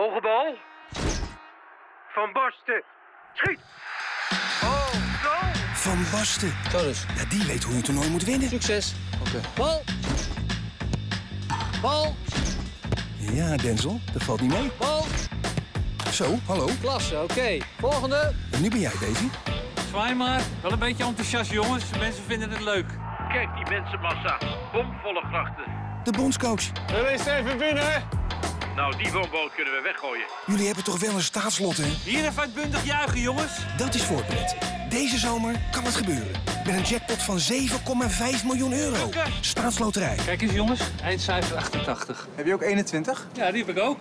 Hoge bal. Van Basten. Schiet. Oh, zo. Van Basten. Zo dus. Ja, die weet hoe je een toernooi moet winnen. Succes. Oké. Bal. Bal. Ja, Denzel, dat valt niet mee. Bal. Zo, hallo. Klasse, oké. Volgende. En nu ben jij, Daisy. Zwaai maar. Wel een beetje enthousiast, jongens. Mensen vinden het leuk. Kijk die mensenmassa. Bomvolle grachten. De bondscoach. Wil eens even binnen? Nou, die woonboot kunnen we weggooien. Jullie hebben toch wel een staatslot, hè? Hier even uitbundig juichen, jongens. Dat is voorpret. Deze zomer kan het gebeuren. Met een jackpot van 7,5 miljoen euro. Staatsloterij. Kijk eens, jongens. Eindcijfer 88. Heb je ook 21? Ja, die heb ik ook.